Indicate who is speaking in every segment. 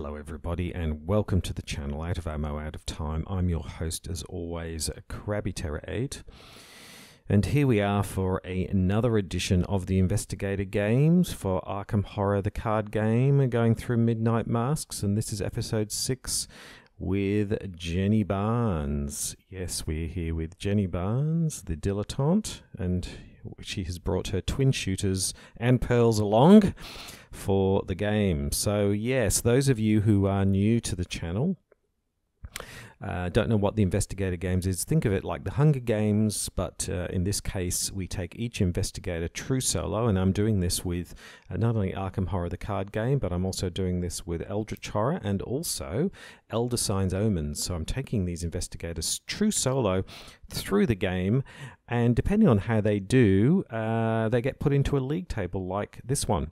Speaker 1: Hello, everybody, and welcome to the channel Out of Ammo, Out of Time. I'm your host, as always, Crabby Terror 8. And here we are for a, another edition of the Investigator Games for Arkham Horror, the card game, going through Midnight Masks. And this is episode 6 with Jenny Barnes. Yes, we're here with Jenny Barnes, the dilettante, and she has brought her twin shooters and pearls along for the game. So, yes, those of you who are new to the channel, uh, don't know what the investigator games is. Think of it like the Hunger Games, but uh, in this case, we take each investigator true solo, and I'm doing this with uh, not only Arkham Horror, the card game, but I'm also doing this with Eldritch Horror and also Elder Signs Omens. So I'm taking these investigators true solo through the game, and depending on how they do, uh, they get put into a league table like this one.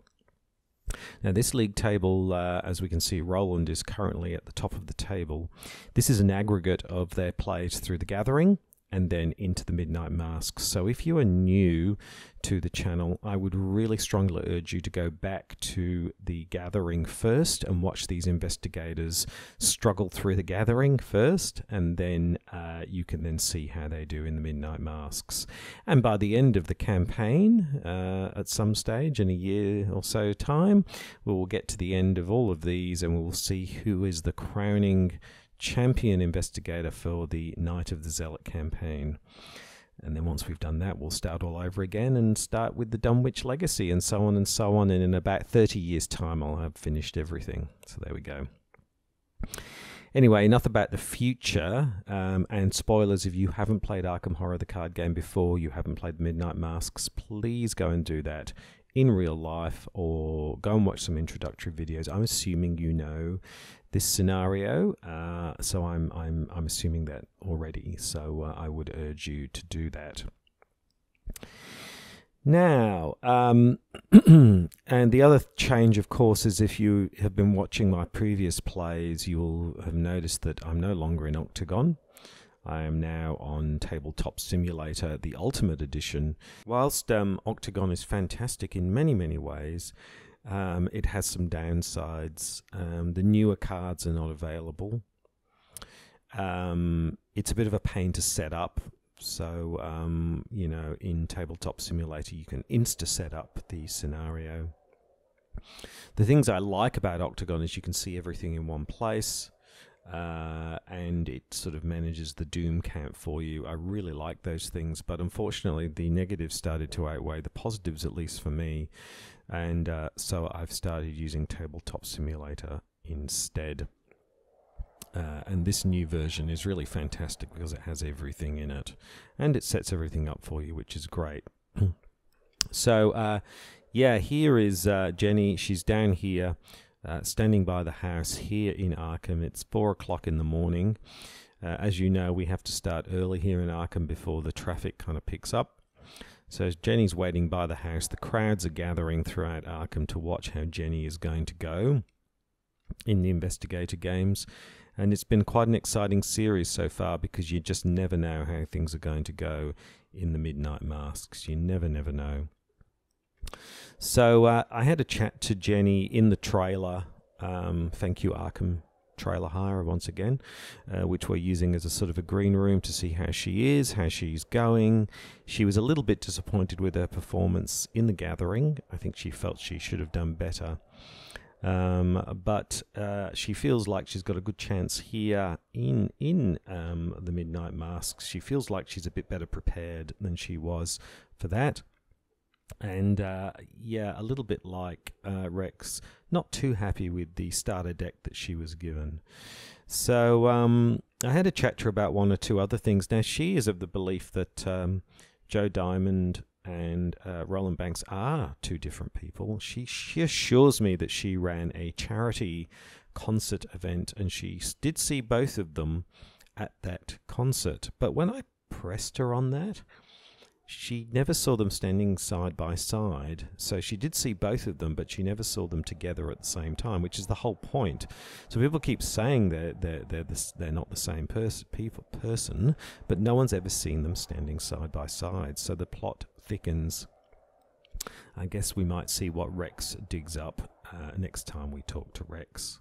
Speaker 1: Now, this league table, uh, as we can see, Roland is currently at the top of the table. This is an aggregate of their plays through the gathering and then into the Midnight Masks. So if you are new to the channel, I would really strongly urge you to go back to the gathering first and watch these investigators struggle through the gathering first, and then uh, you can then see how they do in the Midnight Masks. And by the end of the campaign, uh, at some stage in a year or so time, we will get to the end of all of these and we will see who is the crowning champion investigator for the Night of the Zealot campaign. And then once we've done that, we'll start all over again and start with the Dunwich legacy and so on and so on. And in about 30 years' time, I'll have finished everything. So there we go. Anyway, enough about the future um, and spoilers. If you haven't played Arkham Horror, the card game before, you haven't played Midnight Masks, please go and do that in real life or go and watch some introductory videos. I'm assuming you know this scenario. Uh, so I'm I'm I'm assuming that already. So uh, I would urge you to do that. Now, um, and the other change, of course, is if you have been watching my previous plays, you'll have noticed that I'm no longer in Octagon. I am now on Tabletop Simulator, the Ultimate Edition. Whilst um, Octagon is fantastic in many, many ways, um, it has some downsides. Um, the newer cards are not available. Um, it's a bit of a pain to set up. So, um, you know, in Tabletop Simulator, you can insta set up the scenario. The things I like about Octagon is you can see everything in one place. Uh, and it sort of manages the doom count for you. I really like those things, but unfortunately, the negatives started to outweigh the positives, at least for me. And uh, so I've started using Tabletop Simulator instead. Uh, and this new version is really fantastic because it has everything in it and it sets everything up for you, which is great. so, uh, yeah, here is uh, Jenny. She's down here, uh, standing by the house here in Arkham. It's four o'clock in the morning. Uh, as you know, we have to start early here in Arkham before the traffic kind of picks up. So Jenny's waiting by the house. The crowds are gathering throughout Arkham to watch how Jenny is going to go in the investigator games. And it's been quite an exciting series so far because you just never know how things are going to go in the Midnight Masks. You never, never know. So uh, I had a chat to Jenny in the trailer. Um, thank you, Arkham trailer hire once again, uh, which we're using as a sort of a green room to see how she is, how she's going. She was a little bit disappointed with her performance in the gathering. I think she felt she should have done better. Um, but uh, she feels like she's got a good chance here in in um, the Midnight Masks. She feels like she's a bit better prepared than she was for that and uh, yeah, a little bit like uh, Rex, not too happy with the starter deck that she was given. So um, I had a chat to her about one or two other things. Now she is of the belief that um, Joe Diamond and uh, Roland Banks are two different people. She she assures me that she ran a charity concert event and she did see both of them at that concert. But when I pressed her on that, she never saw them standing side by side. So she did see both of them, but she never saw them together at the same time, which is the whole point. So people keep saying they're they're they're, this, they're not the same pers- people, person, but no one's ever seen them standing side by side. So the plot thickens. I guess we might see what Rex digs up uh, next time we talk to Rex.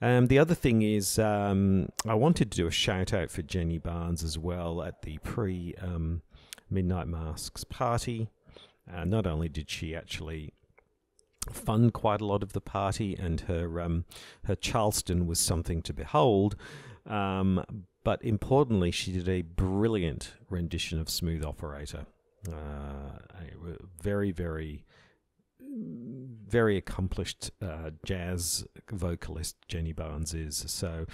Speaker 1: Um, the other thing is, um, I wanted to do a shout out for Jenny Barnes as well at the pre um, Midnight Masks party. Uh, not only did she actually fund quite a lot of the party, and her um, her Charleston was something to behold. Um, but importantly, she did a brilliant rendition of Smooth Operator. Uh, very, very, very accomplished uh, jazz vocalist Jenny Barnes is. So,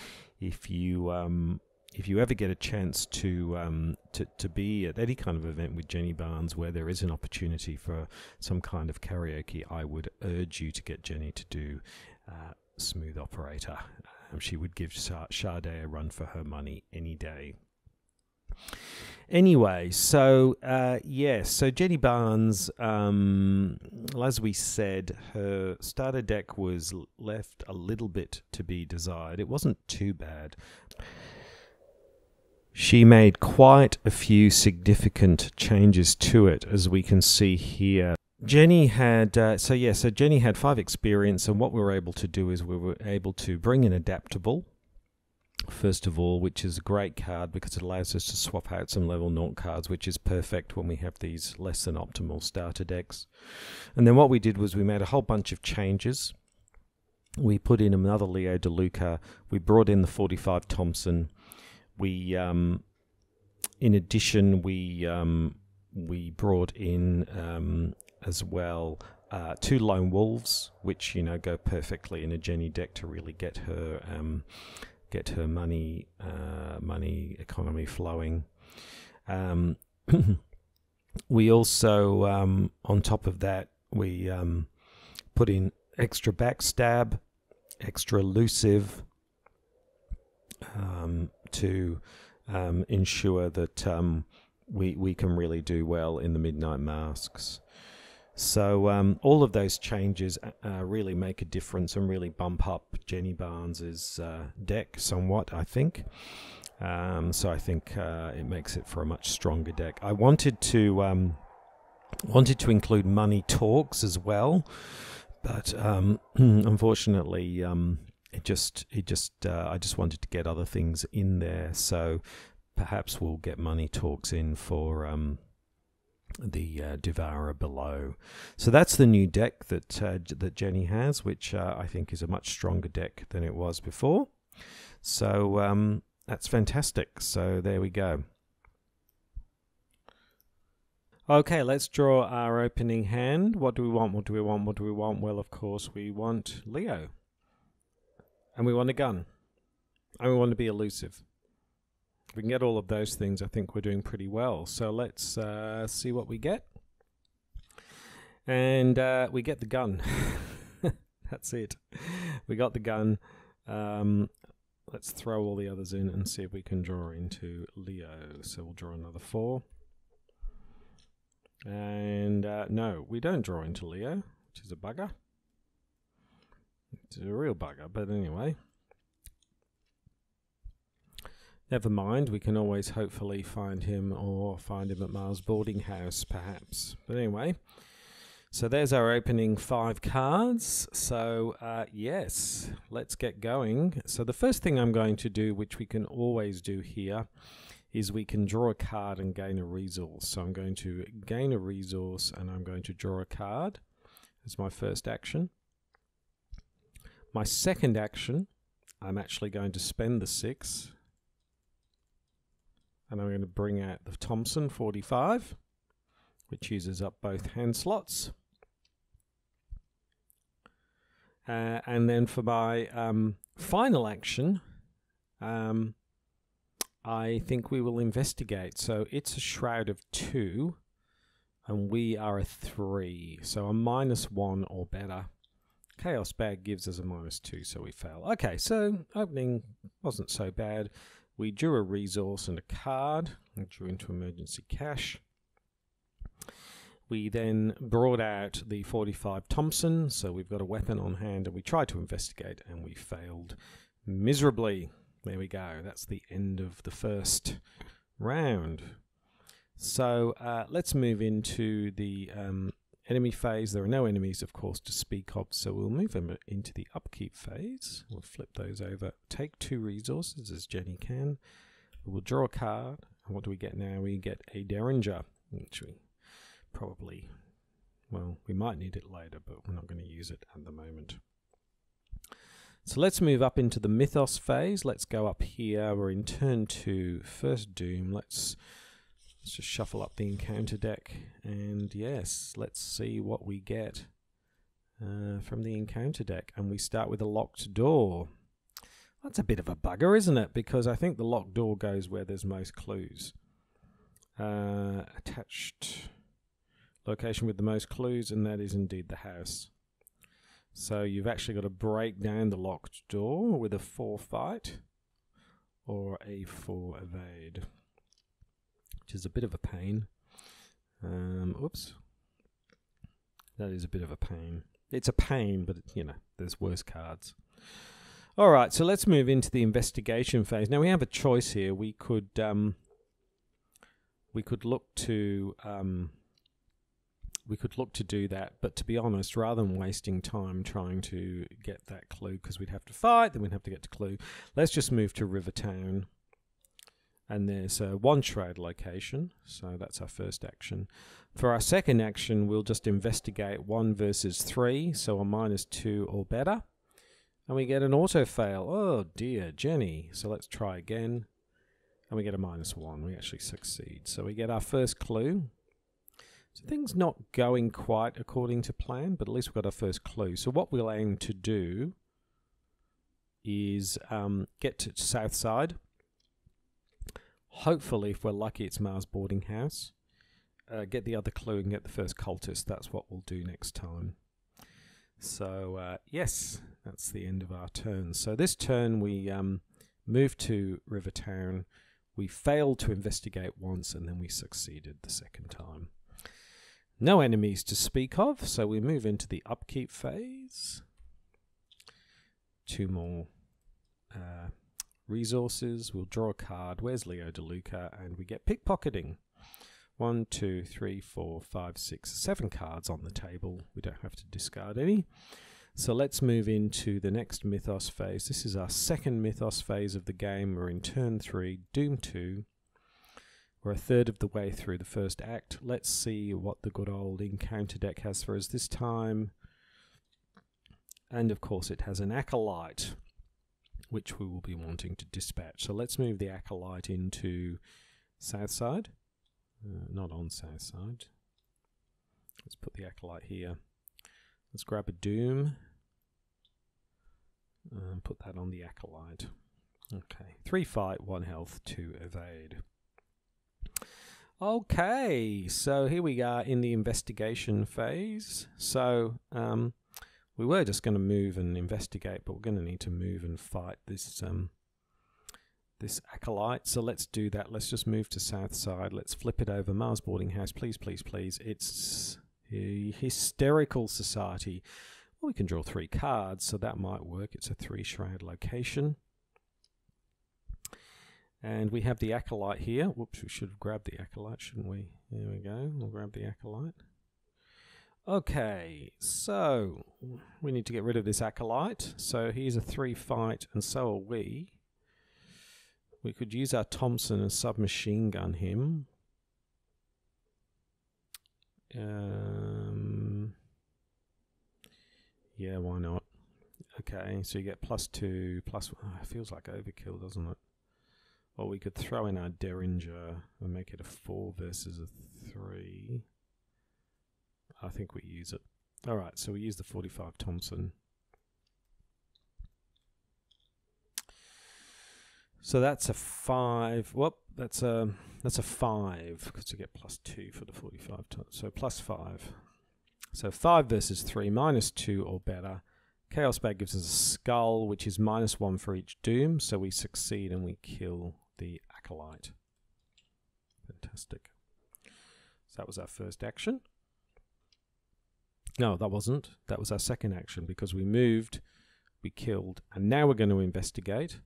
Speaker 1: if you um, if you ever get a chance to um, to to be at any kind of event with Jenny Barnes where there is an opportunity for some kind of karaoke, I would urge you to get Jenny to do uh, Smooth Operator. Um, she would give Sade a run for her money any day. Anyway, so uh, yes, yeah, so Jenny Barnes, um, as we said, her starter deck was left a little bit to be desired. It wasn't too bad. She made quite a few significant changes to it, as we can see here. Jenny had uh, so yeah, so Jenny had five experience, and what we were able to do is we were able to bring in adaptable. First of all, which is a great card because it allows us to swap out some level naught cards, which is perfect when we have these less than optimal starter decks. And then what we did was we made a whole bunch of changes. We put in another Leo DeLuca. We brought in the 45 Thompson. We, um, in addition, we um, we brought in um, as well. Uh, two lone wolves, which you know go perfectly in a Jenny deck to really get her um, get her money uh, money economy flowing. Um, we also, um, on top of that, we um, put in extra backstab, extra elusive um, to um, ensure that um, we we can really do well in the midnight masks. So um, all of those changes uh, uh, really make a difference and really bump up Jenny Barnes's uh, deck somewhat. I think. Um, so I think uh, it makes it for a much stronger deck. I wanted to um, wanted to include money talks as well, but um, unfortunately, um, it just it just uh, I just wanted to get other things in there. So perhaps we'll get money talks in for um, the uh, Devourer below. So that's the new deck that uh, that Jenny has, which uh, I think is a much stronger deck than it was before. So um, that's fantastic. So there we go. Okay, let's draw our opening hand. What do we want? What do we want? What do we want? Well, of course, we want Leo. And we want a gun. And we want to be elusive If we can get all of those things, I think we're doing pretty well. So let's uh, see what we get. And uh, we get the gun. That's it. We got the gun. Um, let's throw all the others in and see if we can draw into Leo. So we'll draw another four. And uh, no, we don't draw into Leo, which is a bugger. It's a real bugger, but anyway. Never mind, we can always hopefully find him or find him at Ma's boarding house, perhaps. But anyway, so there's our opening five cards. So, uh, yes, let's get going. So, the first thing I'm going to do, which we can always do here, is we can draw a card and gain a resource. So, I'm going to gain a resource and I'm going to draw a card as my first action. My second action, I'm actually going to spend the six and I'm going to bring out the Thompson 45, which uses up both hand slots. Uh, and then for my um, final action, um, I think we will investigate. So it's a shroud of two, and we are a three. So a minus one or better. Chaos bag gives us a minus two, so we fail. Okay, so opening wasn't so bad. We drew a resource and a card. We drew into emergency cash. We then brought out the 45 Thompson, so we've got a weapon on hand, and we tried to investigate, and we failed miserably. There we go. That's the end of the first round. So uh, let's move into the um, enemy phase. There are no enemies, of course, to speak of, so we'll move them into the upkeep phase. We'll flip those over. Take two resources as Jenny can. We'll draw a card. And what do we get now? We get a Derringer, which we probably, well, we might need it later, but we're not going to use it at the moment. So let's move up into the Mythos phase. Let's go up here. We're in turn two, first Doom. Let's, let's just shuffle up the encounter deck. And yes, let's see what we get uh, from the encounter deck. And we start with a locked door. That's a bit of a bugger, isn't it? Because I think the locked door goes where there's most clues. Uh, attached location with the most clues, and that is indeed the house. So you've actually got to break down the locked door with a 4 fight or a 4 evade, is a bit of a pain. Um, oops. That is a bit of a pain. It's a pain, but you know, there's worse cards. All right, so let's move into the investigation phase. Now we have a choice here. We could um, we could look to um, we could look to do that, but to be honest, rather than wasting time trying to get that clue, because we'd have to fight, then we'd have to get to clue, let's just move to Rivertown. And there's a one trade location, so that's our first action. For our second action, we'll just investigate one versus three, so a minus two or better. And we get an auto fail. Oh dear, Jenny. So let's try again. And we get a minus one. We actually succeed. So we get our first clue. So things not going quite according to plan, but at least we've got our first clue. So what we'll aim to do is um, get to south side. Hopefully, if we're lucky, it's Ma's boarding house. Uh, get the other clue and get the first cultist. That's what we'll do next time. So uh, yes, that's the end of our turn. So this turn we um, move to Rivertown. We failed to investigate once, and then we succeeded the second time. No enemies to speak of, so we move into the upkeep phase. Two more uh, resources. We'll draw a card. Where's Leo DeLuca? And we get pickpocketing. One, two, three, four, five, six, seven cards on the table. We don't have to discard any. So let's move into the next Mythos phase. This is our second Mythos phase of the game. We're in turn three, Doom 2. We're a third of the way through the first act. Let's see what the good old encounter deck has for us this time. And of course, it has an acolyte, which we will be wanting to dispatch. So let's move the acolyte into south side. Uh, not on south side. Let's put the acolyte here. Let's grab a doom and put that on the acolyte. Okay, three fight, one health, two evade. Okay, so here we are in the investigation phase. So um, we were just going to move and investigate, but we're going to need to move and fight this um, this acolyte. So let's do that. Let's just move to south side. Let's flip it over. Ma's boarding house, please, please, please. It's a hysterical society. Well, we can draw three cards, so that might work. It's a three shroud location. And we have the acolyte here. Whoops, we should have grabbed the acolyte, shouldn't we? There we go. We'll grab the acolyte. Okay, so we need to get rid of this acolyte. So he's a three fight, and so are we. We could use our Thompson and submachine gun him. Um, yeah, why not? Okay, so you get plus two, plus. Oh, feels like overkill, doesn't it? Or we could throw in our Derringer and make it a 4 versus a 3. I think we use it. Alright, so we use the 45 Thompson. So that's a 5. Whoop, that's a, that's a 5, because you get plus 2 for the 45. So plus 5. So 5 versus 3, minus 2 or better. Chaos Bag gives us a skull, which is minus 1 for each doom, so we succeed and we kill the Acolyte. Fantastic. So that was our first action. No, that wasn't. That was our second action because we moved, we killed, and now we're going to investigate.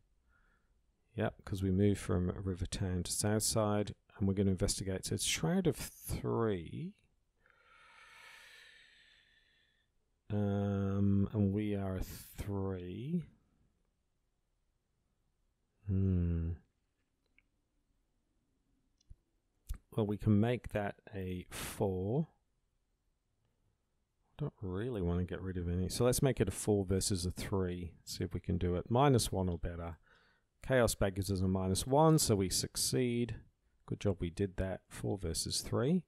Speaker 1: Yep, because we moved from River Town to Southside, and we're going to investigate. So it's Shroud of Three. Um, and we are a three. Hmm. Well, we can make that a four. Don't really want to get rid of any. So let's make it a four versus a three. See if we can do it. Minus one or better. Chaos bag gives us a minus one, so we succeed. Good job we did that. Four versus three.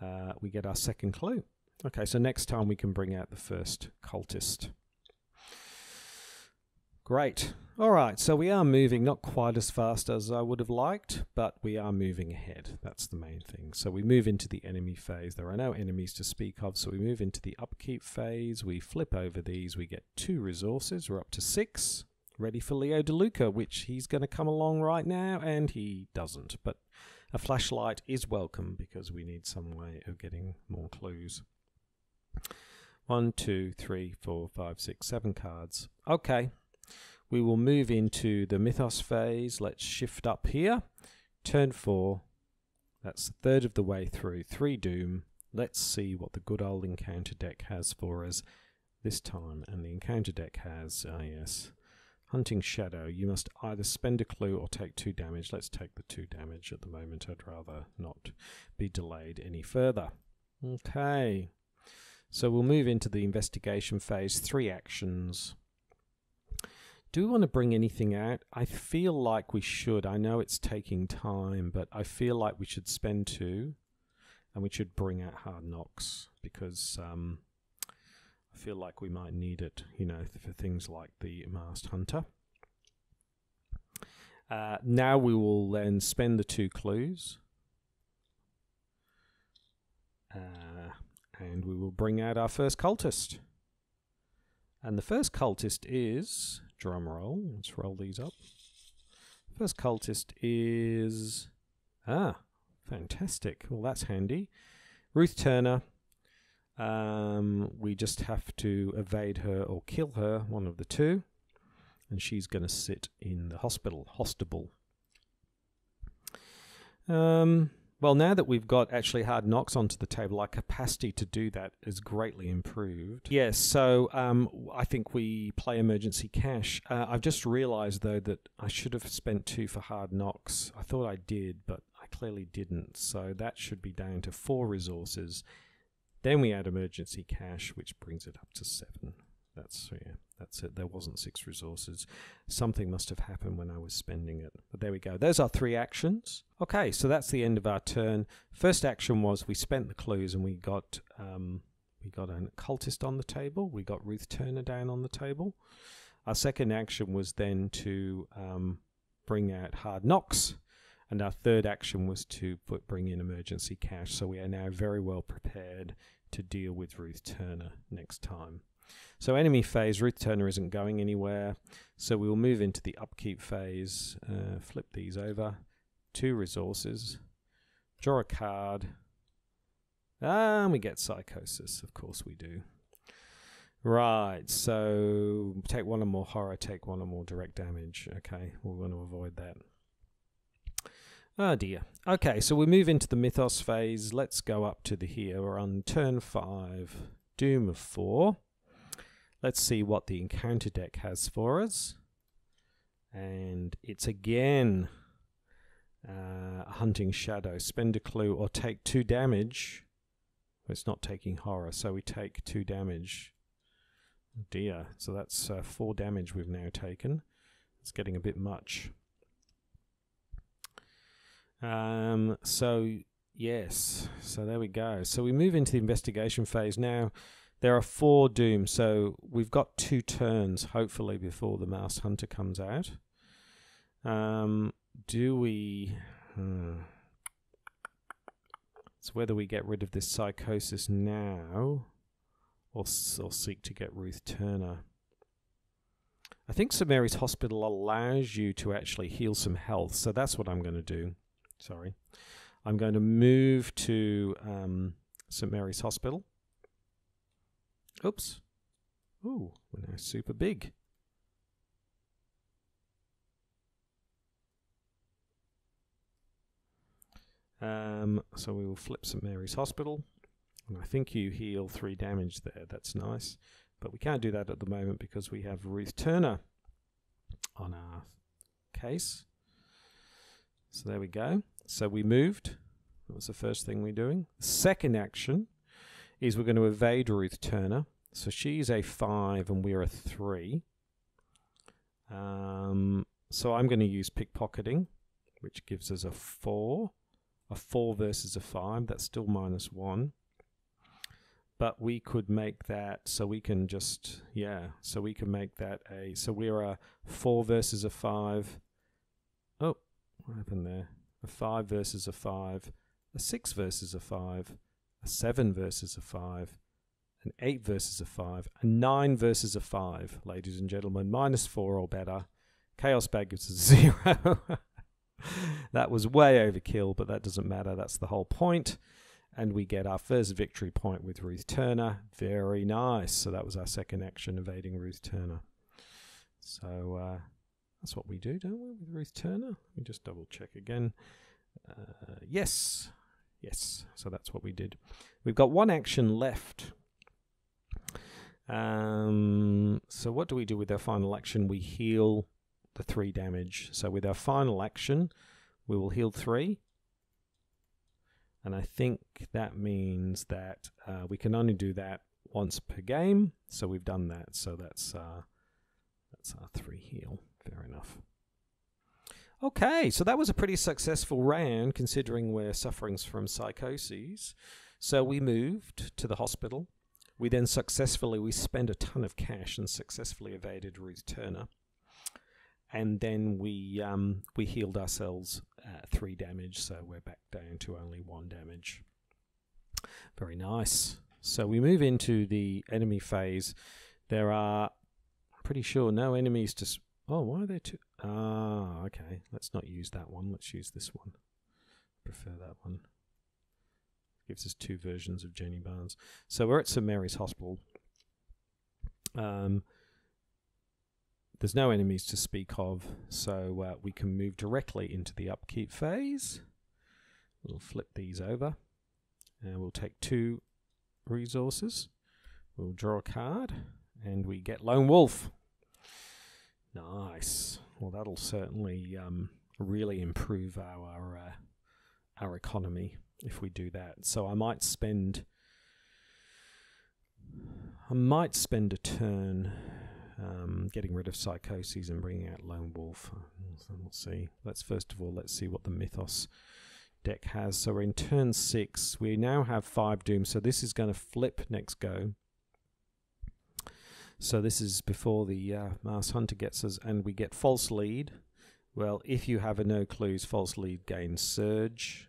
Speaker 1: Uh, we get our second clue. Okay, so next time we can bring out the first cultist. Great. All right, so we are moving not quite as fast as I would have liked, but we are moving ahead. That's the main thing. So we move into the enemy phase. There are no enemies to speak of, so we move into the upkeep phase. We flip over these. We get two resources. We're up to six. Ready for Leo DeLuca, which he's going to come along right now, and he doesn't. But a flashlight is welcome because we need some way of getting more clues. One, two, three, four, five, six, seven cards. Okay. We will move into the Mythos phase. Let's shift up here. Turn four. That's a third of the way through. Three Doom. Let's see what the good old encounter deck has for us this time. And the encounter deck has, ah yes, Hunting Shadow. You must either spend a clue or take two damage. Let's take the two damage at the moment. I'd rather not be delayed any further. Okay. So we'll move into the investigation phase. Three actions. Do want to bring anything out? I feel like we should. I know it's taking time, but I feel like we should spend two and we should bring out hard knocks because um, I feel like we might need it, you know, for things like the Masked Hunter. Uh, now we will then spend the two clues. Uh, and we will bring out our first cultist. And the first cultist is, drum roll, let's roll these up. First cultist is, ah, fantastic. Well, that's handy. Ruth Turner. Um, we just have to evade her or kill her, one of the two. And she's going to sit in the hospital, hostable. Um, well, now that we've got actually hard knocks onto the table, our capacity to do that is greatly improved. Yes, so um, I think we play emergency cash. Uh, I've just realised though that I should have spent two for hard knocks. I thought I did, but I clearly didn't. So that should be down to four resources. Then we add emergency cash, which brings it up to seven. That's yeah, that's it. There wasn't six resources. Something must have happened when I was spending it. But there we go. Those are three actions. Okay, so that's the end of our turn. First action was we spent the clues and we got um, we got an occultist on the table. We got Ruth Turner down on the table. Our second action was then to um, bring out hard knocks. And our third action was to put, bring in emergency cash. So we are now very well prepared to deal with Ruth Turner next time. So enemy phase, Ruth Turner isn't going anywhere. So we will move into the upkeep phase, uh, flip these over, two resources, draw a card, and we get psychosis, of course we do. Right, so take one or more horror, take one or more direct damage. Okay, we want to avoid that. Oh dear. Okay, so we move into the Mythos phase. Let's go up to the here. We're on turn five, Doom of four. Let's see what the encounter deck has for us. And it's again uh, Hunting Shadow. Spend a clue or take two damage. It's not taking horror, so we take two damage. Oh dear, so that's uh, four damage we've now taken. It's getting a bit much. Um, so yes, so there we go. So we move into the investigation phase now. There are four dooms, so we've got two turns, hopefully, before the Masked Hunter comes out. Um, do we... Hmm. It's whether we get rid of this psychosis now or, or seek to get Ruth Turner. I think St. Mary's Hospital allows you to actually heal some health, so that's what I'm going to do. Sorry. I'm going to move to um, St. Mary's Hospital. Oops. Ooh, we're now super big. Um, so we will flip St Mary's Hospital. And I think you heal three damage there. That's nice. But we can't do that at the moment because we have Ruth Turner on our case. So there we go. So we moved. That was the first thing we're doing. Second action is we're going to evade Ruth Turner. So she's a 5 and we're a 3. Um, so I'm going to use pickpocketing, which gives us a 4. A 4 versus a 5, that's still minus 1. But we could make that, so we can just, yeah, so we can make that a, so we're a 4 versus a 5. Oh, what happened there? A 5 versus a 5, a 6 versus a 5, a 7 versus a 5, an 8 versus a 5, a 9 versus a 5, ladies and gentlemen, minus 4 or better. Chaos Bag gives us 0. that was way overkill, but that doesn't matter. That's the whole point. And we get our first victory point with Ruth Turner. Very nice. So that was our second action, evading Ruth Turner. So uh, that's what we do, don't we, with Ruth Turner? Let me just double check again. Uh, yes. Yes. So that's what we did. We've got one action left. Um, so what do we do with our final action? We heal the three damage. So with our final action, we will heal three. And I think that means that uh, we can only do that once per game. So we've done that. So that's uh, that's our three heal. Fair enough. Okay, so that was a pretty successful round considering we're suffering from psychoses. So we moved to the hospital. We then successfully we spent a ton of cash and successfully evaded Ruth Turner and then we um, we healed ourselves at three damage, so we're back down to only one damage. Very nice. So we move into the enemy phase. There are, pretty sure, no enemies to. Oh, why are there two? Ah, okay. Let's not use that one. Let's use this one. Prefer that one. Gives us two versions of Jenny Barnes. So we're at St Mary's Hospital. Um, there's no enemies to speak of, so uh, we can move directly into the upkeep phase. We'll flip these over, and we'll take two resources. We'll draw a card, and we get Lone Wolf. Nice. Well, that'll certainly um, really improve our uh, our economy if we do that. So I might spend I might spend a turn um, getting rid of psychoses and bringing out lone wolf. We'll see. Let's first of all let's see what the mythos deck has. So we're in turn six. We now have five dooms. So this is going to flip next go. So this is before the uh, Masked Hunter gets us, and we get false lead. Well, if you have a no clues, false lead gains surge.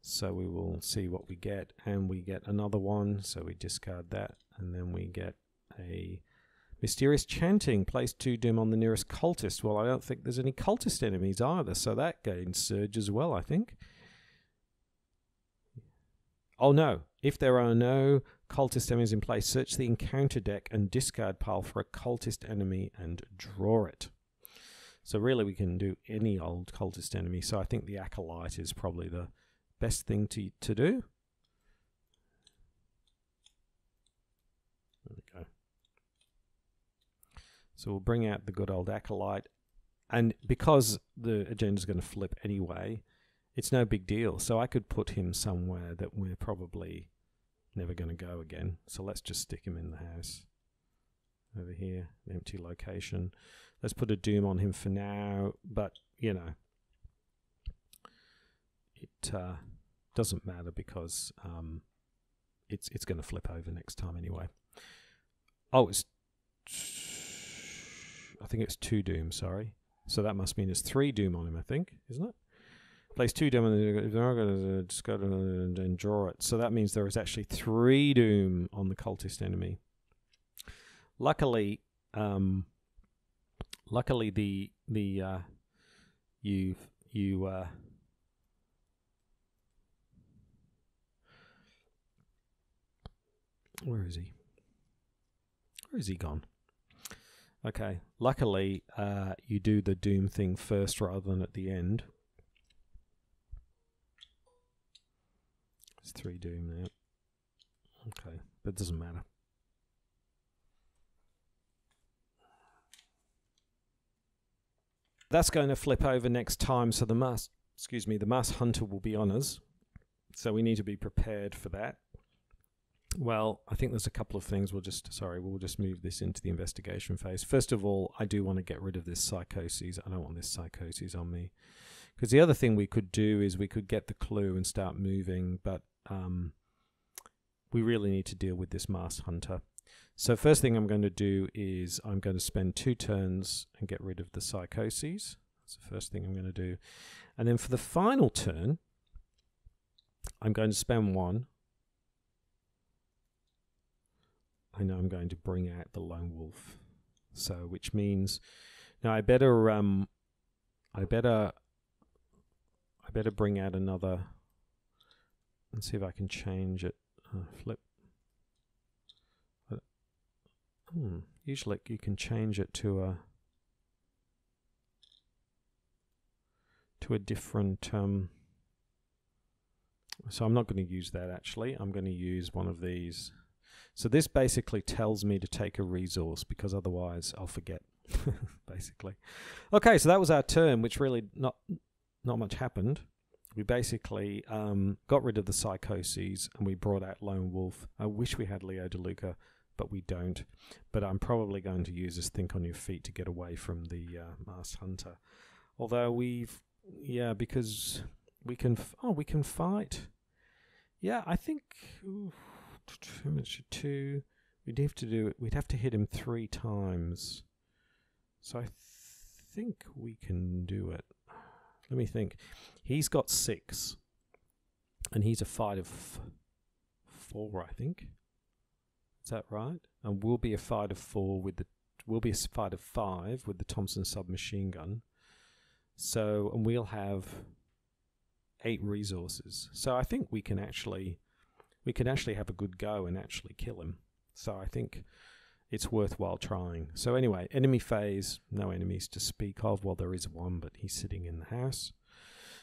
Speaker 1: So we will see what we get, and we get another one. So we discard that, and then we get a Mysterious chanting. Place two doom on the nearest cultist. Well, I don't think there's any cultist enemies either, so that gains surge as well, I think. Oh no. If there are no cultist enemies in place, search the encounter deck and discard pile for a cultist enemy and draw it. So really we can do any old cultist enemy. So I think the Acolyte is probably the best thing to, to do. There we go. So we'll bring out the good old acolyte. And because the agenda is going to flip anyway, it's no big deal. So I could put him somewhere that we're probably never going to go again. So let's just stick him in the house. Over here, empty location. Let's put a doom on him for now, but you know, it uh, doesn't matter because um, it's it's going to flip over next time anyway. Oh, it's I think it's two Doom, sorry. So that must mean there's three Doom on him, I think, isn't it? Place two Doom and just go and, and draw it. So that means there is actually three Doom on the cultist enemy. Luckily, um, luckily the the uh, you you uh, where is he? Where is he gone? Okay. Luckily, uh, you do the Doom thing first rather than at the end. It's three Doom now. Okay, but it doesn't matter. That's going to flip over next time, so the mass, excuse me, the masked hunter will be on us. So we need to be prepared for that. Well, I think there's a couple of things. We'll just, sorry, we'll just move this into the investigation phase. First of all, I do want to get rid of this psychosis. I don't want this psychosis on me. Because the other thing we could do is we could get the clue and start moving, but um, we really need to deal with this masked hunter. So first thing I'm going to do is I'm going to spend two turns and get rid of the psychoses. That's the first thing I'm going to do. And then for the final turn, I'm going to spend one I know I'm going to bring out the lone wolf. So, which means now I better um, I better I better bring out another and see if I can change it. Uh, flip. Hmm. Usually you can change it to a to a different. Um, so I'm not going to use that actually. I'm going to use one of these. So this basically tells me to take a resource because otherwise I'll forget, basically. Okay, so that was our turn, which really not not much happened. We basically um, got rid of the psychoses and we brought out Lone Wolf. I wish we had Leo DeLuca, but we don't. But I'm probably going to use this Think on Your Feet to get away from the uh, Masked Hunter. Although we've, yeah, because we can, oh, we can fight. Yeah, I think, two. We'd have to do it. We'd have to hit him three times. So I th think we can do it. Let me think. He's got six, and he's a fight of four, I think. Is that right? And we'll be a fight of four with the. We'll be a fight of five with the Thompson submachine gun. So, and we'll have eight resources. So I think we can actually we can actually have a good go and actually kill him. So I think it's worthwhile trying. So anyway, enemy phase, no enemies to speak of. Well, there is one, but he's sitting in the house.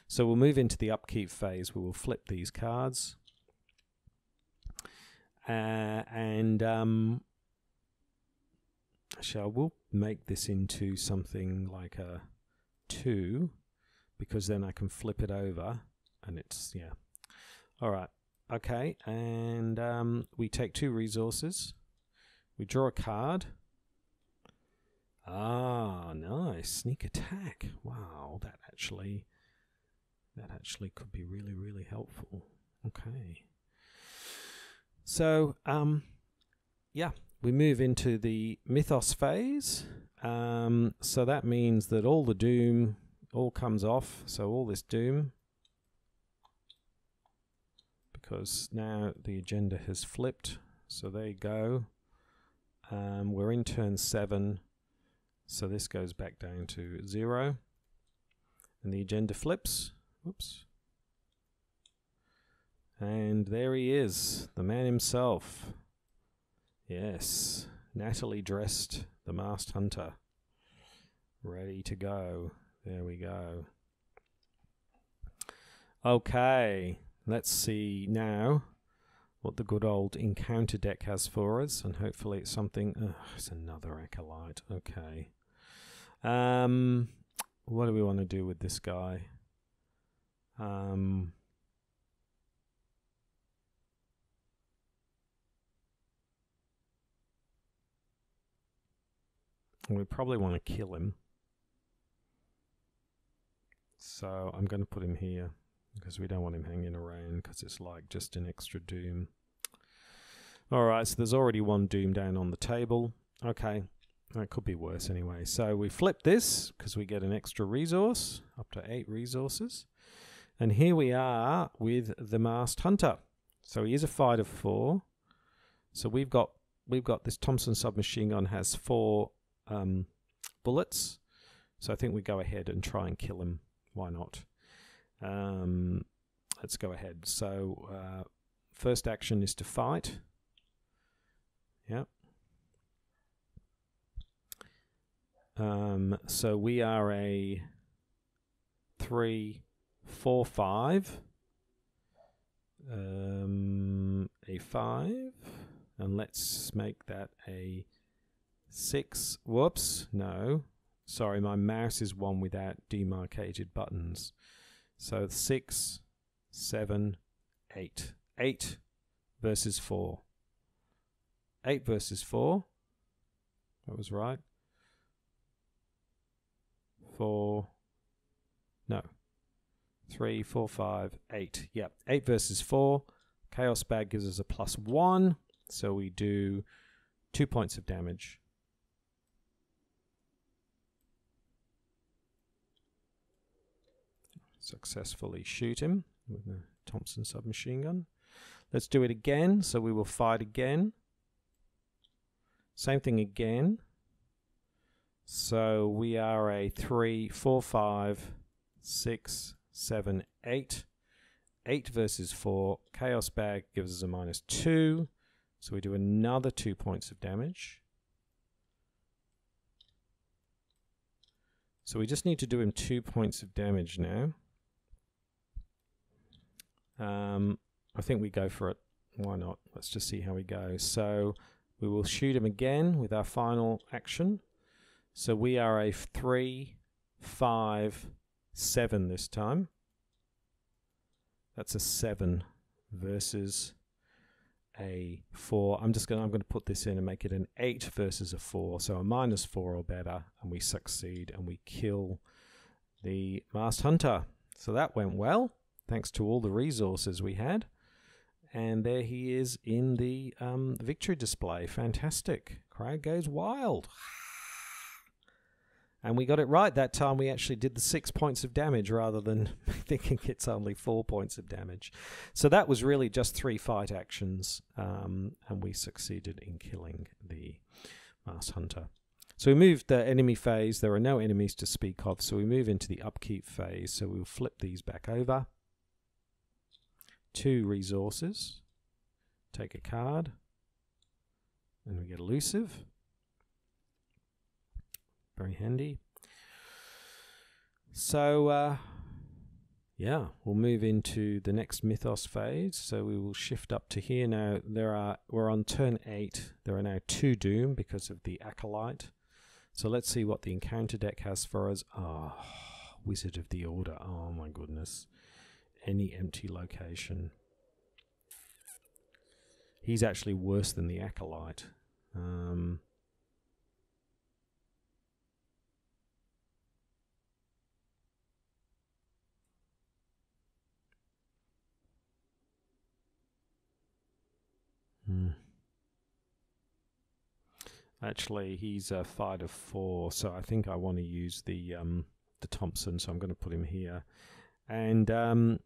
Speaker 1: So we'll move into the upkeep phase. We will flip these cards. Uh, and um, I will make this into something like a 2 because then I can flip it over and it's, yeah. All right. Okay, and um, we take two resources. We draw a card. Ah, nice. Sneak attack. Wow, that actually that actually could be really, really helpful. Okay. So, um, yeah, we move into the mythos phase. Um, so that means that all the doom all comes off. So all this doom because now the agenda has flipped. So there you go. Um, we're in turn 7, so this goes back down to 0. And the agenda flips. Whoops. And there he is, the man himself. Yes, Natalie dressed, the masked hunter. Ready to go. There we go. Okay, Let's see now what the good old encounter deck has for us, and hopefully it's something. It's another acolyte. Okay. Um, what do we want to do with this guy? Um. We probably want to kill him. So I'm going to put him here because we don't want him hanging around because it's like just an extra doom. Alright, so there's already one doom down on the table. Okay, that could be worse anyway. So we flip this because we get an extra resource, up to eight resources. And here we are with the Masked Hunter. So he is a fight of four. So we've got we've got this Thompson submachine gun has four um, bullets. So I think we go ahead and try and kill him. Why not? Um, let's go ahead. So uh, first action is to fight. Yep. Um, so we are a three, four, five. Um, a 5. And let's make that a 6. Whoops, no. Sorry, my mouse is one without demarcated buttons. So 6, 7, 8. 8 versus 4. 8 versus 4. That was right. 4. No. 3, 4, 5, 8. Yep. 8 versus 4. Chaos Bag gives us a plus 1. So we do 2 points of damage. Successfully shoot him with the Thompson submachine gun. Let's do it again. So we will fight again. Same thing again. So we are a three, four, five, six, seven, eight. 8 versus 4. Chaos Bag gives us a minus 2. So we do another 2 points of damage. So we just need to do him 2 points of damage now. Um, I think we go for it. Why not? Let's just see how we go. So we will shoot him again with our final action. So we are a 3, 5, 7 this time. That's a 7 versus a 4. I'm just going to, I'm going to put this in and make it an 8 versus a 4. So a minus 4 or better and we succeed and we kill the Masked Hunter. So that went well thanks to all the resources we had. And there he is in the um, victory display. Fantastic. Crowd goes wild. And we got it right that time. We actually did the six points of damage rather than thinking it's only four points of damage. So that was really just three fight actions, um, and we succeeded in killing the Masked Hunter. So we moved the enemy phase. There are no enemies to speak of, so we move into the upkeep phase. So we'll flip these back over two resources, take a card, and we get elusive. Very handy. So, uh, yeah, we'll move into the next mythos phase. So we will shift up to here now. There are we're on turn eight. There are now two doom because of the acolyte. So let's see what the encounter deck has for us. Ah, oh, Wizard of the Order. Oh my goodness any empty location. He's actually worse than the Acolyte. Um, hmm. Actually, he's a fight of four, so I think I want to use the um, the Thompson, so I'm going to put him here. And um,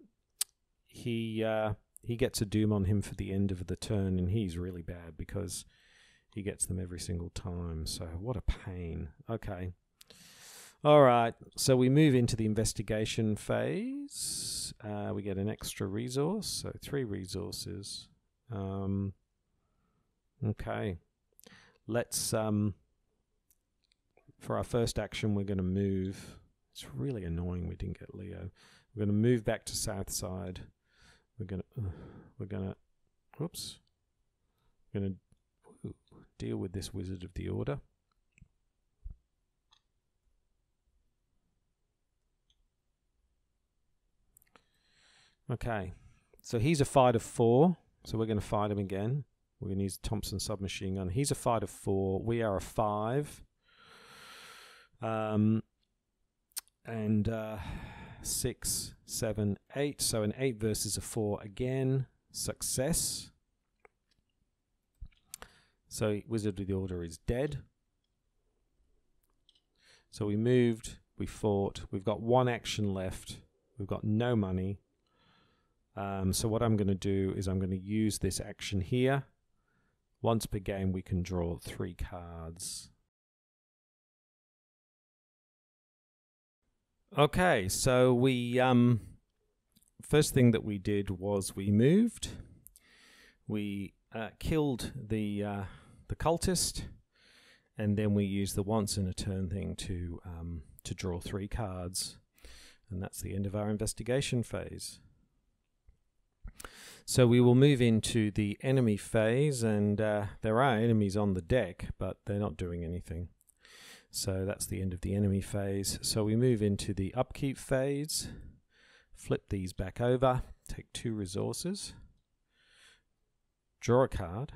Speaker 1: he uh, he gets a doom on him for the end of the turn, and he's really bad because he gets them every single time. So what a pain. Okay. All right, so we move into the investigation phase. Uh, we get an extra resource, so three resources. Um, okay, let's um, for our first action, we're going to move. It's really annoying we didn't get Leo. We're going to move back to south side we're gonna uh, we're gonna whoops. We're gonna deal with this wizard of the order. Okay. So he's a fight of four. So we're going to fight him again. We're going to use Thompson submachine gun. He's a fight of four. We are a five. Um and uh six, seven, eight. So an eight versus a four again. Success. So Wizard of the Order is dead. So we moved, we fought, we've got one action left, we've got no money. Um, so what I'm going to do is I'm going to use this action here. Once per game we can draw three cards. Okay, so we um, first thing that we did was we moved. We uh, killed the uh, the cultist, and then we used the once in a turn thing to um, to draw three cards, and that's the end of our investigation phase. So we will move into the enemy phase, and uh, there are enemies on the deck, but they're not doing anything. So that's the end of the enemy phase. So we move into the upkeep phase, flip these back over, take two resources, draw a card,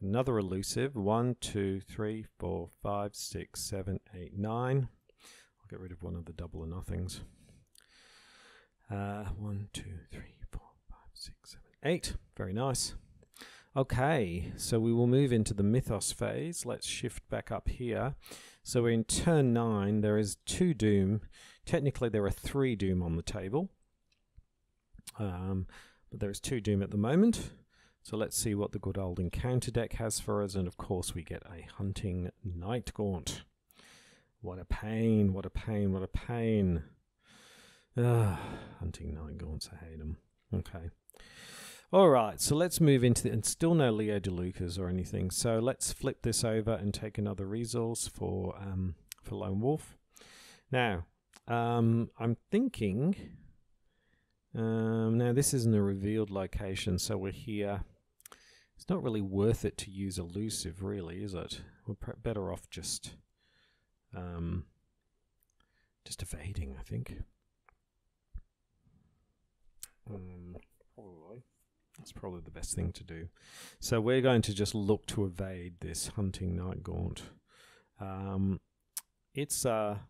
Speaker 1: another elusive, one, two, three, four, five, six, seven, eight, nine. I'll get rid of one of the double or nothings. Uh, one, two, three, six, seven, eight. Very nice. Okay, so we will move into the mythos phase. Let's shift back up here. So in turn nine. There is two doom. Technically, there are three doom on the table, um, but there is two doom at the moment. So let's see what the good old encounter deck has for us. And of course, we get a hunting night gaunt. What a pain! What a pain! What a pain! Ugh, hunting night gaunts. I hate them. Okay. All right, so let's move into the, and still no Leo DeLucas or anything. So let's flip this over and take another resource for um, for Lone Wolf. Now, um, I'm thinking. Um, now this isn't a revealed location, so we're here. It's not really worth it to use elusive, really, is it? We're better off just um, just evading, I think. Um, probably. That's probably the best thing to do. So we're going to just look to evade this hunting night gaunt. Um, it's a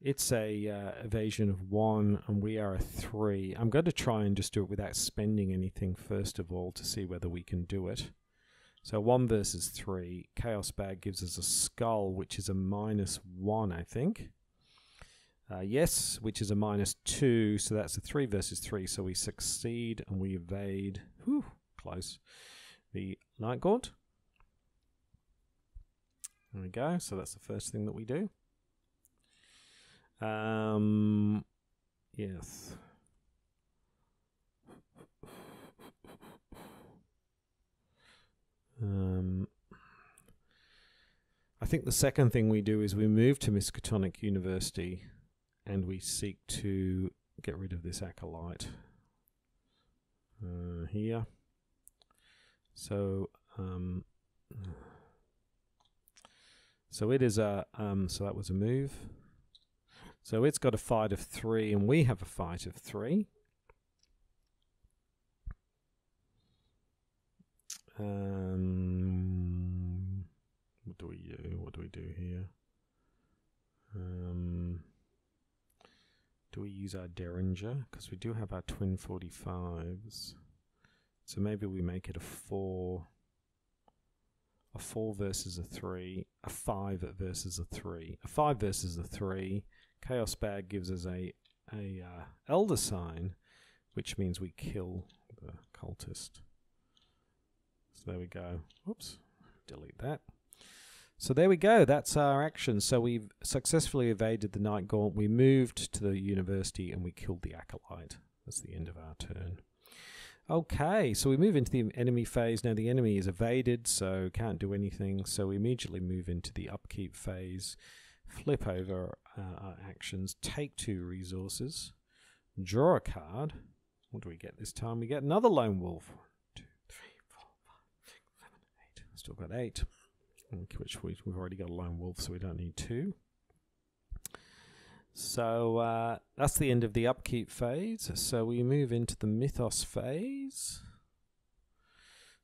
Speaker 1: it's a uh, evasion of one, and we are a three. I'm going to try and just do it without spending anything first of all to see whether we can do it. So one versus three. Chaos bag gives us a skull, which is a minus one, I think. Uh, yes, which is a minus two, so that's a three versus three. So we succeed and we evade. Whew, close. The night gaunt. There we go. So that's the first thing that we do. Um, yes. Um, I think the second thing we do is we move to Miskatonic University and we seek to get rid of this acolyte uh, here. So, um, so it is a, um, so that was a move. So it's got a fight of three, and we have a fight of three. Um, what do we do? What do we do here? Um, do we use our Derringer? Because we do have our twin 45s. So maybe we make it a 4. A 4 versus a 3. A 5 versus a 3. A 5 versus a 3. Chaos Bag gives us a, a uh, Elder Sign, which means we kill the cultist. So there we go. Oops. Delete that. So there we go. That's our action. So we've successfully evaded the Night Gaunt. We moved to the university and we killed the Acolyte. That's the end of our turn. Okay, so we move into the enemy phase. Now the enemy is evaded, so can't do anything. So we immediately move into the upkeep phase. Flip over uh, our actions. Take two resources. Draw a card. What do we get this time? We get another Lone Wolf. One, two, three, four, five, six, seven, eight. Still got eight which we, have already got a lone wolf, so we don't need two. So uh, that's the end of the upkeep phase. So we move into the mythos phase.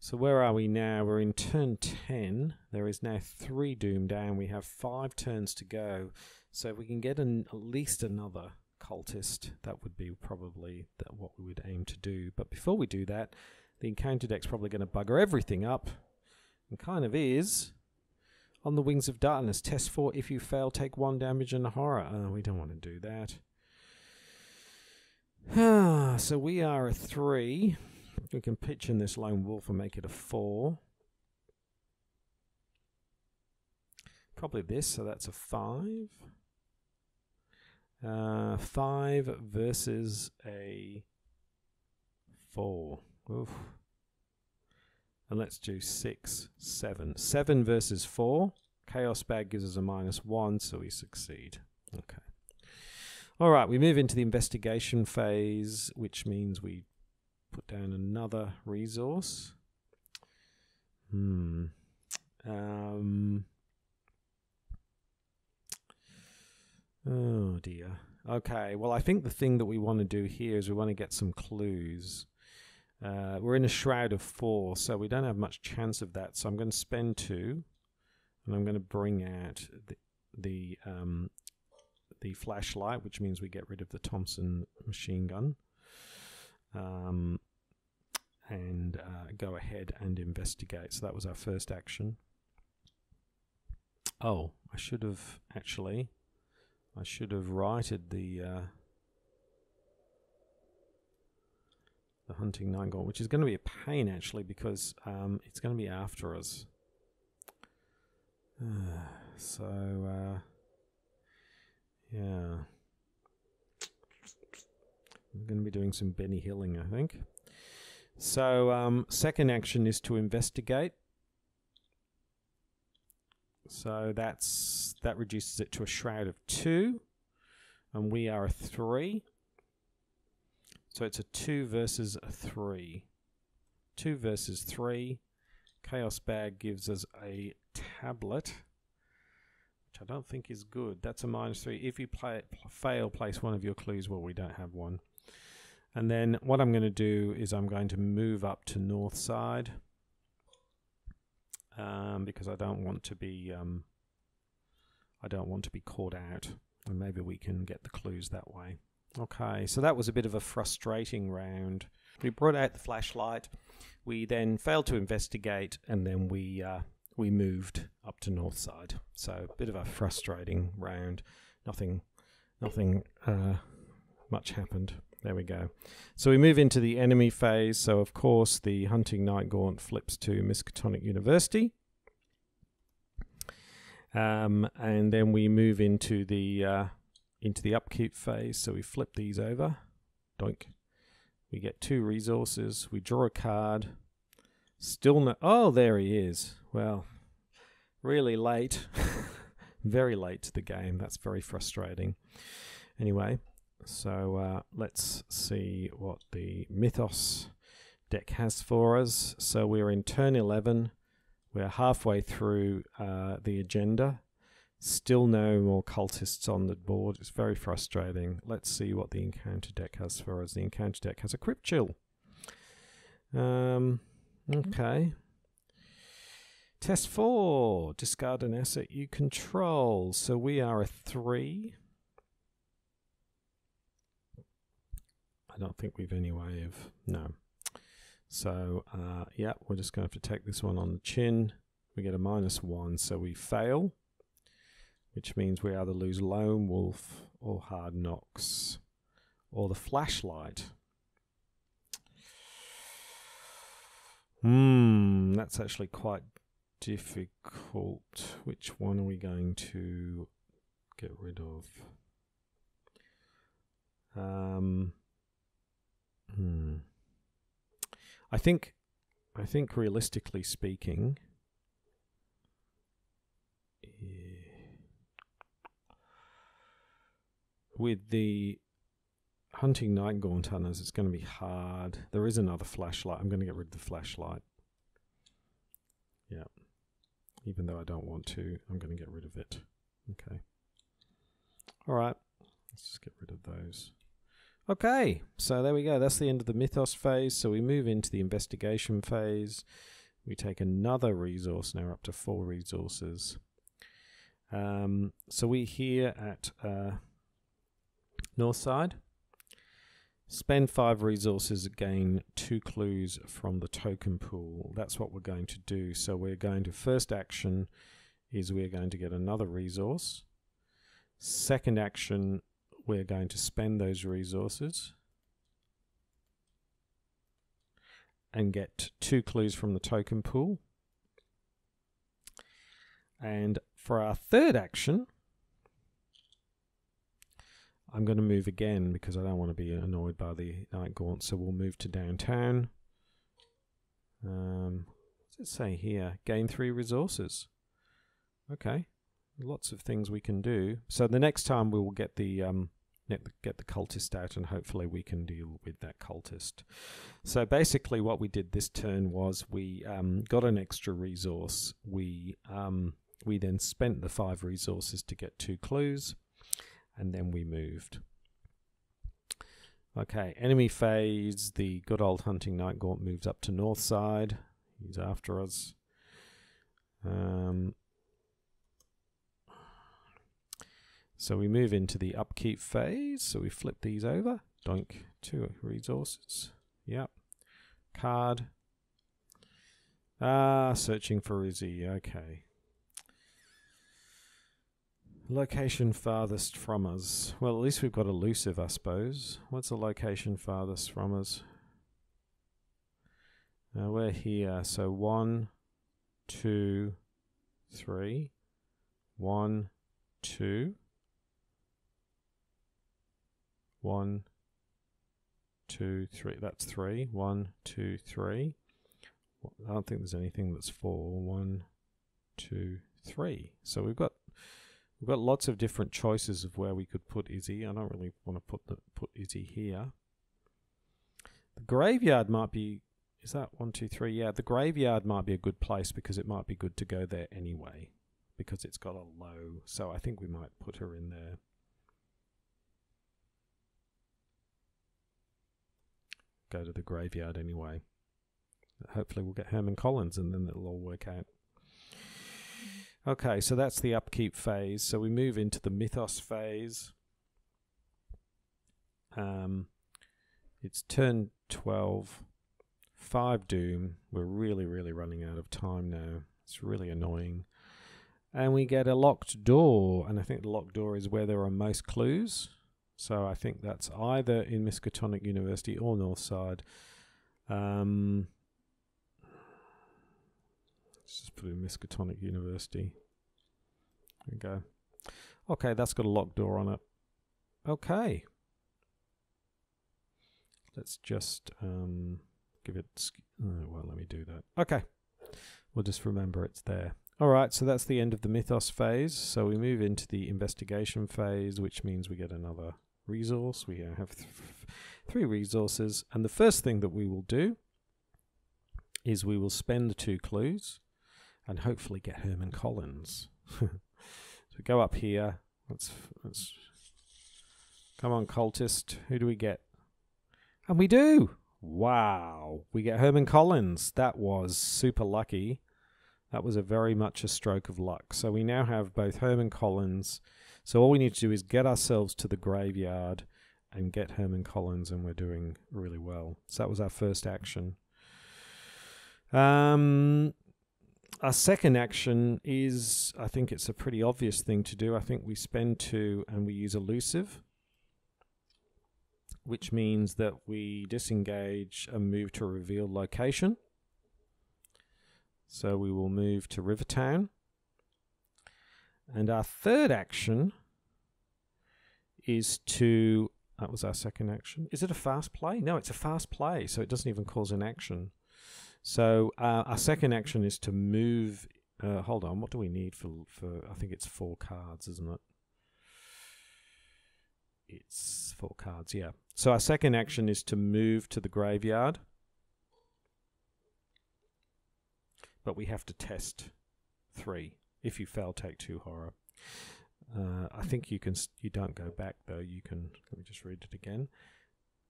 Speaker 1: So where are we now? We're in turn 10. There is now three doom down. We have five turns to go. So if we can get an, at least another cultist, that would be probably what we would aim to do. But before we do that, the encounter deck's probably going to bugger everything up. And kind of is. On the Wings of Darkness, test 4. If you fail, take 1 damage and horror. Oh, we don't want to do that. Ah, so we are a 3. We can pitch in this Lone Wolf and make it a 4. Probably this, so that's a 5. Uh, 5 versus a 4. Oof. And let's do six, seven. Seven versus four. Chaos Bag gives us a minus one, so we succeed. Okay. All right, we move into the investigation phase, which means we put down another resource. Hmm. Um. Oh dear. Okay. Well, I think the thing that we want to do here is we want to get some clues. Uh, we're in a shroud of four, so we don't have much chance of that. So I'm going to spend two, and I'm going to bring out the, the um, the flashlight, which means we get rid of the Thompson machine gun. Um, and uh, go ahead and investigate. So that was our first action. Oh, I should have actually, I should have righted the uh, the hunting night gaunt, which is going to be a pain actually because um, it's going to be after us. so uh, yeah. I'm going to be doing some Benny Hilling, I think. So, um, second action is to investigate. So that's that reduces it to a shroud of two, and we are a three. So it's a two versus a three. Two versus three. Chaos Bag gives us a tablet which I don't think is good. That's a minus three. If you play, fail, place one of your clues. Well, we don't have one. And then what I'm going to do is I'm going to move up to north side um, because I don't want to be um, I don't want to be caught out. And maybe we can get the clues that way. Okay, so that was a bit of a frustrating round. We brought out the flashlight. We then failed to investigate, and then we uh, we moved up to north side. So a bit of a frustrating round. Nothing, nothing uh, much happened. There we go. So we move into the enemy phase. So of course the hunting night gaunt flips to Miskatonic University. Um, and then we move into the uh, into the upkeep phase. So we flip these over. Doink. We get two resources. We draw a card. Still no. Oh, there he is. Well, really late. very late to the game. That's very frustrating. Anyway, so uh, let's see what the Mythos deck has for us. So we're in turn 11. We're halfway through uh, the agenda. Still no more cultists on the board. It's very frustrating. Let's see what the encounter deck has for us. The encounter deck has a Crypt Chill. Um, Okay. Test four. Discard an asset you control. So we are a three. I don't think we've any way of no. So uh, yeah, we're just going to have to take this one on the chin. We get a minus one, so we fail, which means we either lose Lone Wolf or Hard Knocks or the Flashlight. Hmm, that's actually quite difficult. Which one are we going to get rid of? Um, hmm. I think, I think realistically speaking, with the hunting night gaunt hunters, it's going to be hard. There is another flashlight. I'm going to get rid of the flashlight. Yeah. Even though I don't want to, I'm going to get rid of it. Okay. All right. Let's just get rid of those. Okay, so there we go. That's the end of the mythos phase. So we move into the investigation phase. We take another resource. Now we're up to four resources. Um, so we here at uh, north side. Spend five resources, gain two clues from the token pool. That's what we're going to do. So we're going to, first action is we're going to get another resource. Second action, we're going to spend those resources and get two clues from the token pool. And for our third action, I'm going to move again because I don't want to be annoyed by the night gaunt. So we'll move to downtown. Um, what's it say here? Gain three resources. Okay, lots of things we can do. So the next time we will get the um, get the cultist out, and hopefully we can deal with that cultist. So basically, what we did this turn was we um, got an extra resource. We um, we then spent the five resources to get two clues, and then we moved. Okay, enemy phase. The good old hunting night gaunt moves up to north side. He's after us. Um, So we move into the upkeep phase. So we flip these over. Doink, two resources. Yep. Card. Ah, searching for Izzie. Okay. Location farthest from us. Well, at least we've got elusive, I suppose. What's the location farthest from us? We're here. So one, two, three. One, two. One, two, three. That's three. One, two, three. I don't think there's anything that's four. One, two, three. So we've got we've got lots of different choices of where we could put Izzie. I don't really want to put the put Izzie here. The graveyard might be. Is that one, two, three? Yeah, the graveyard might be a good place because it might be good to go there anyway, because it's got a low. So I think we might put her in there. go to the graveyard anyway. Hopefully, we'll get Herman Collins and then it'll all work out. Okay, so that's the upkeep phase. So we move into the mythos phase. Um, it's turn 12, 5 doom. We're really, really running out of time now. It's really annoying. And we get a locked door, and I think the locked door is where there are most clues. So I think that's either in Miskatonic University or Northside. Um, let's just put in Miskatonic University. There we go. Okay, that's got a locked door on it. Okay. Let's just um, give it. Oh, well, let me do that. Okay. We'll just remember it's there. All right, so that's the end of the mythos phase. So we move into the investigation phase, which means we get another resource. We have th three resources. And the first thing that we will do is we will spend the two clues and hopefully get Herman Collins. so go up here. Let's, let's come on, cultist. Who do we get? And we do. Wow. We get Herman Collins. That was super lucky. That was a very much a stroke of luck. So we now have both Herman Collins. So all we need to do is get ourselves to the graveyard and get Herman Collins, and we're doing really well. So that was our first action. Um, our second action is, I think it's a pretty obvious thing to do. I think we spend two and we use elusive, which means that we disengage and move to a revealed location. So we will move to Rivertown. And our third action is to. That was our second action. Is it a fast play? No, it's a fast play, so it doesn't even cause an action. So uh, our second action is to move. Uh, hold on, what do we need for for? I think it's four cards, isn't it? It's four cards, yeah. So our second action is to move to the graveyard. but we have to test three. If you fail, take two horror. Uh, I think you can. You don't go back though. You can. Let me just read it again.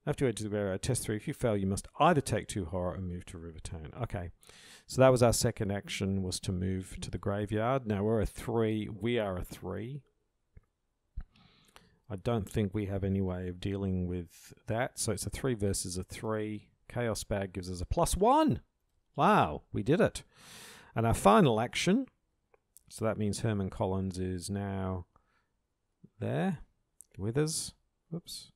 Speaker 1: After you to the graveyard, uh, test three. If you fail, you must either take two horror and move to Rivertown. Okay, so that was our second action was to move to the graveyard. Now we're a three. We are a three. I don't think we have any way of dealing with that. So it's a three versus a three. Chaos bag gives us a plus one. Wow, we did it. And our final action, so that means Herman Collins is now there with us. Whoops.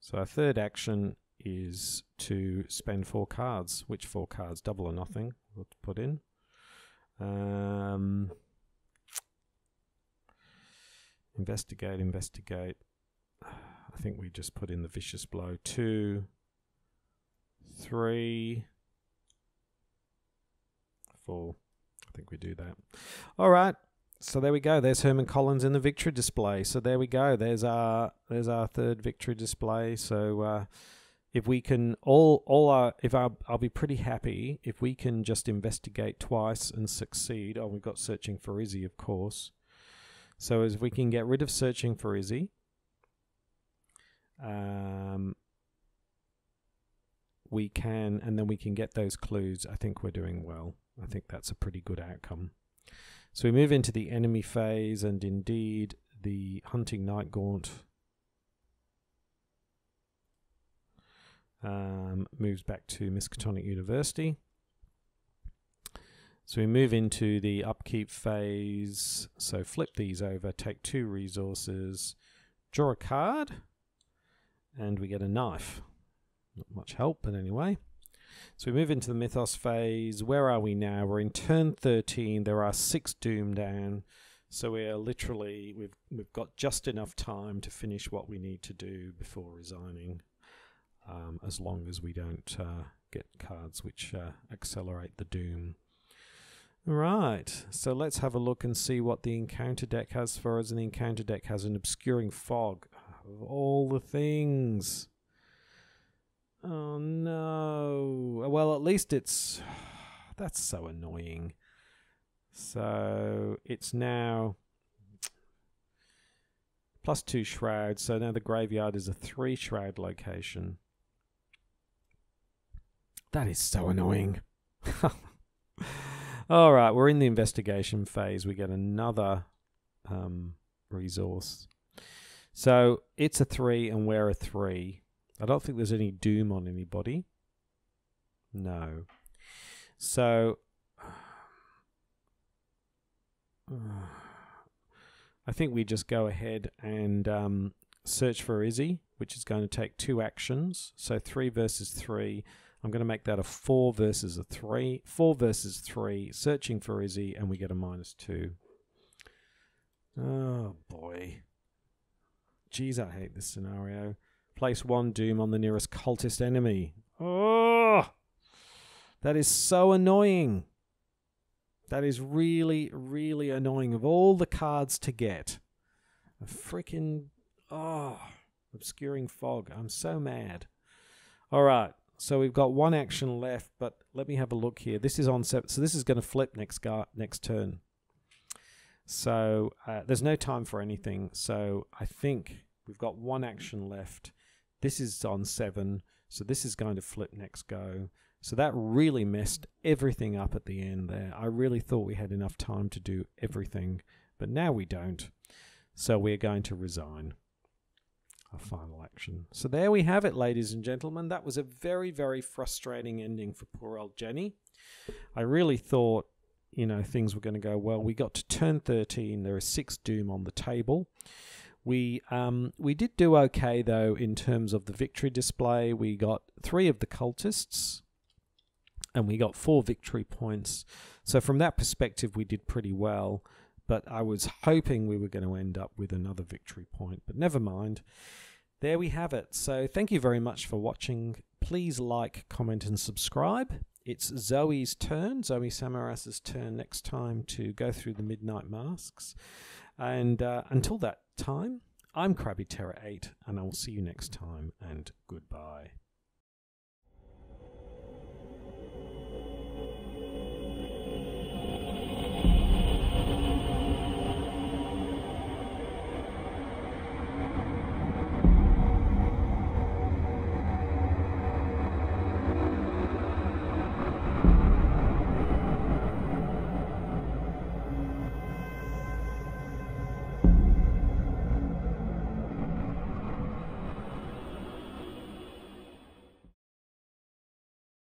Speaker 1: So our third action is to spend four cards. Which four cards? Double or nothing. We'll put in. Um, investigate, investigate. I think we just put in the vicious blow. Two, three, I think we do that. All right. So there we go. There's Herman Collins in the victory display. So there we go. There's our there's our third victory display. So uh, if we can all all our if our, I'll be pretty happy if we can just investigate twice and succeed. Oh, we've got searching for Izzie, of course. So as we can get rid of searching for Izzie, um, we can, and then we can get those clues. I think we're doing well. I think that's a pretty good outcome. So we move into the enemy phase, and indeed, the hunting night gaunt um, moves back to Miskatonic University. So we move into the upkeep phase. So flip these over, take two resources, draw a card, and we get a knife. Not much help, but anyway. So we move into the Mythos phase. Where are we now? We're in turn 13. There are six Doom down. So we are literally, we've, we've got just enough time to finish what we need to do before resigning, um, as long as we don't uh, get cards which uh, accelerate the Doom. Right, so let's have a look and see what the encounter deck has for us. And the encounter deck has an obscuring fog. Of all the things. Oh no. Well, at least it's. That's so annoying. So it's now plus two shrouds. So now the graveyard is a three shroud location. That is so annoying. All right, we're in the investigation phase. We get another um, resource. So it's a three, and we're a three. I don't think there's any doom on anybody. No. So I think we just go ahead and um, search for Izzie, which is going to take two actions. So three versus three. I'm going to make that a four versus a three. Four versus three, searching for Izzie, and we get a minus two. Oh boy. Geez, I hate this scenario. Place one doom on the nearest cultist enemy. Oh, that is so annoying. That is really, really annoying. Of all the cards to get, a freaking oh, obscuring fog. I'm so mad. All right, so we've got one action left, but let me have a look here. This is on seven, so this is going to flip next gar- next turn. So uh, there's no time for anything. So I think we've got one action left. This is on 7, so this is going to flip next go. So that really messed everything up at the end there. I really thought we had enough time to do everything, but now we don't. So we're going to resign our final action. So there we have it, ladies and gentlemen. That was a very, very frustrating ending for poor old Jenny. I really thought, you know, things were going to go well. We got to turn 13. There are six Doom on the table. We um, we did do okay though in terms of the victory display. We got three of the cultists, and we got four victory points. So from that perspective, we did pretty well. But I was hoping we were going to end up with another victory point. But never mind. There we have it. So thank you very much for watching. Please like, comment, and subscribe. It's Zoe's turn, Zoe Samaras's turn next time to go through the Midnight Masks. And uh, until that time, I'm Crabby Terror 8, and I will see you next time, and goodbye.